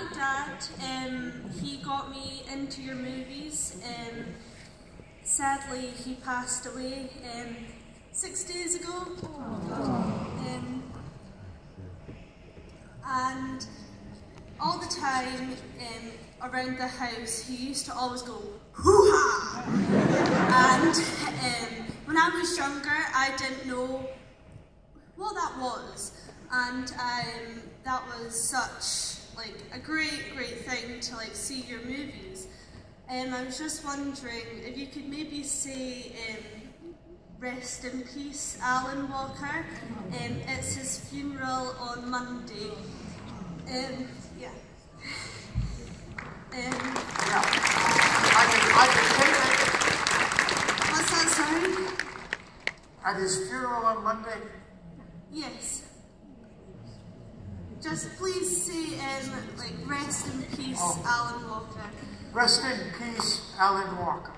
my dad, um, he got me into your movies. Um, sadly, he passed away um, six days ago. Um, and all the time um, around the house, he used to always go, hoo-ha! and um, when I was younger, I didn't know what that was. And um, that was such like a great, great thing to like see your movies. Um, I was just wondering if you could maybe say um, rest in peace, Alan Walker. Um, it's his funeral on Monday. Um, yeah. Um, Yeah. I can, I can say that what's that, sorry? at his funeral on Monday. Yes. Just please say, um, like, rest in peace, Oh. Alan Walker. Rest in peace, Alan Walker.